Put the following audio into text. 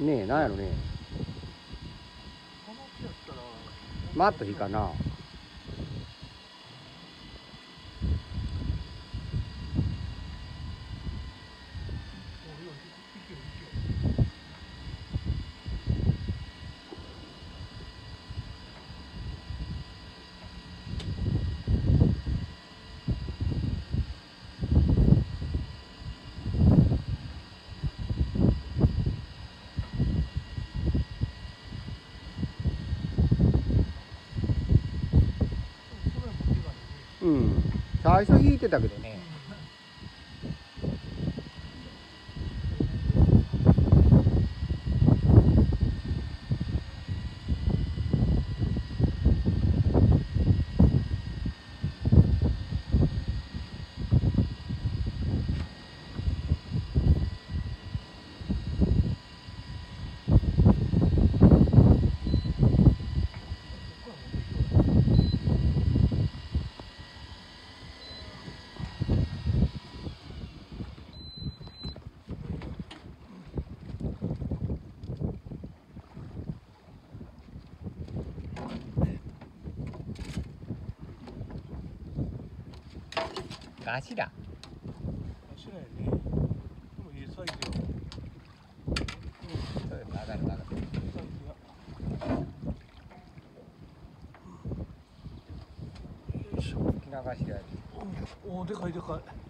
ねえなんやろね。マット引かなうん。最初引いてたけどね。ガシラ柱やね。でもいいサイズよ。そうです上がる上がる。サイズやよいしょ。大きなガシラやおおでかいでかい